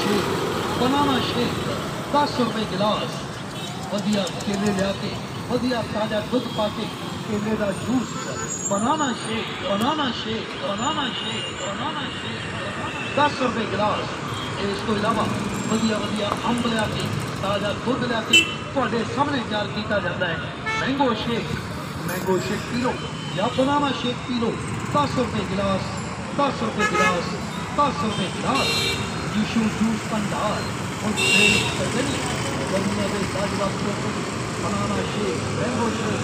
Shake banana shake दस रुपए गिलास। वधिया केले लिया के वधिया ताज़ा दुध पाके, केले का juice. Banana shake banana shake banana shake banana shake दस रुपए गिलास। इस तो इलावा वधिया वधिया अंब लिया के ताज़ा दुध लिया के थोड़े सामने तैयार किया जाता है। मैंगो शेक मैंगो शेक पी लो या बनाना शेक पी लो दस रुपये गिलास, दस रुपये गिलास, दस रुपए गिलास। you should choose Pandar for great suddenly. बनने के साथ वास्तव में बनाना शेक मैंगो शेक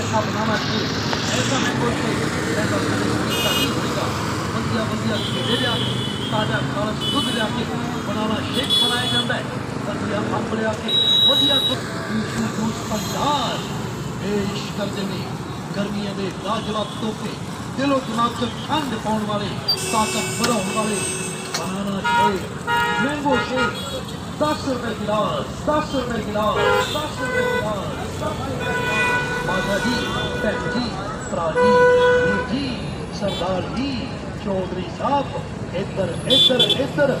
ऐसा बनाना शेक ऐसा मैंगो शेक ऐसा होगा बंदिया बंदिया खेले जाके ताज़ा खाना दुध जाके बनाना शेक बनाया जाता है बंदिया अपने आके बंदिया दुध यू शुड चूज़ पंडार पेश कर देने गर्मियों के लाजवाब तोहफे दिलो दिमाग से ठंड पाने वाले ताकत बढ़ाने वाले बनाना सेब नींबू शेक दस रुपए गिलास दस रुपए गिलास दस रुपए गिलास माता जी भैन जी प्राणी जी सरदार जी चौधरी साहब इधर इधर इधर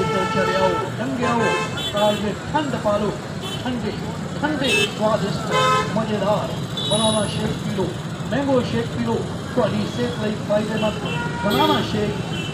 इधर चले आओ ठंडे आओ ताज में ठंड पालो ठंडे ठंडे स्वादिष्ट मज़ेदार बनाना शेक पी लो मैंगो शेक पी लो थोड़ी सेहत लिए फ़ायदेमंद बनाना शेक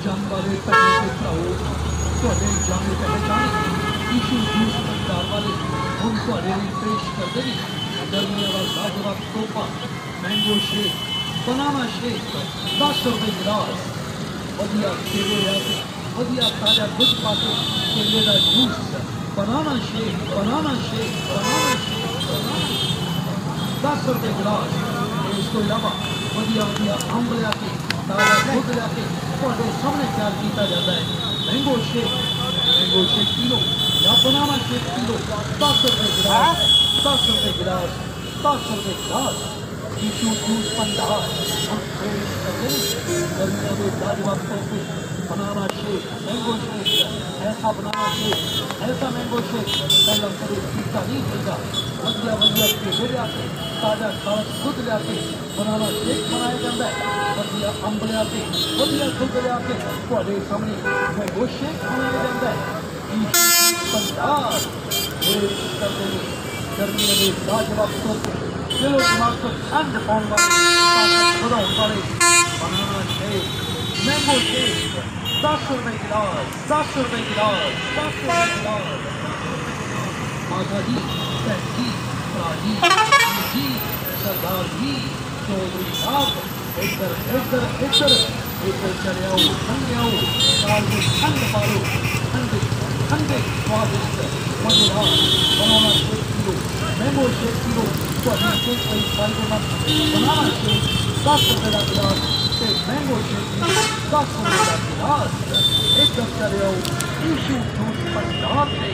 ਜਾਣ ਵਾਲੇ ਭੈਣੇ ਤੇ ਭਰਾਓ ਤੁਹਾਡੇ ਜਾਣੇ ਪਹਿਚਾਣੇ ਈਸ਼ੂ ਜੂਸ ਭੰਡਾਰ ਵਾਲੇ ਹੁਣ ਤੁਹਾਡੇ ਲਈ ਪੇਸ਼ ਕਰਦੇ ਨੇ ਗਰਮੀਆਂ ਦਾ ਲਾਜਵਾਬ ਤੋਹਫਾ ਮੈਂਗੋ ਸ਼ੇਕ ਬਨਾਨਾ ਸ਼ੇਕ 10 ਰੁਪਏ ਗਲਾਸ ਵਧੀਆ ਕੇਲੇ ਆ ਕੇ ਵਧੀਆ ਤਾਜ਼ਾ ਦੁੱਧ ਪਾ ਕੇ ਕੇਲੇ ਦਾ juice banana shake banana shake banana shake banana shake 10 ਰੁਪਏ ਗਲਾਸ ਇਸ ਤੋਂ सामने तैयार किया जाता है mango shake mango shake kilo या बनाना शेक पी दस रुपये गिलास दस रुपये गिलास दस रुपये गिलास चीकू juice banana shake mango shake ऐसा बनाना शेक ऐसा मैंगो शेक पहला कभी पीता नहीं पीता छुरिया से ताज़ा खाद खुद लिया के बनाना केक बनाया जाता है। वजिया अंब लिया के वजिया दुध लिया के थोड़े सामने मैंगो शेक बनाया जाता है। पंजाब करते हैं गर्मियों में लाजवाब सोच, दिलो दिमाग को ठंड पाने वाले बनाने वाले बनाना शेक मैंगो दस रुपए गिलास दस रुपये गिलास दस रुपये गिलास माता जी बहन ಸದಾಗಿ ಸೋಲು ಸಾಪ್ ಎದ್ದರ ಎದ್ದರ ಎದ್ದರ ಎದ್ದರ ಚರ್ಯಾವು ಕನ್ಯಾವು ಕಾಲು ಖಂಡ ಪಾಲು ಖಂಡೆ ಖಂಡೆ ಸ್ವಾದಿಷ್ಟ ಮಧುರ banana shake kilo mango shake kilo तो अपना शेक कोई फ़ायदेमंद बनाना शेक दस रुपये का गिलास से मैंगो शेक कीलो दस रुपये का गिलास एकदम चले आओ ईशू दूध पंजाब से।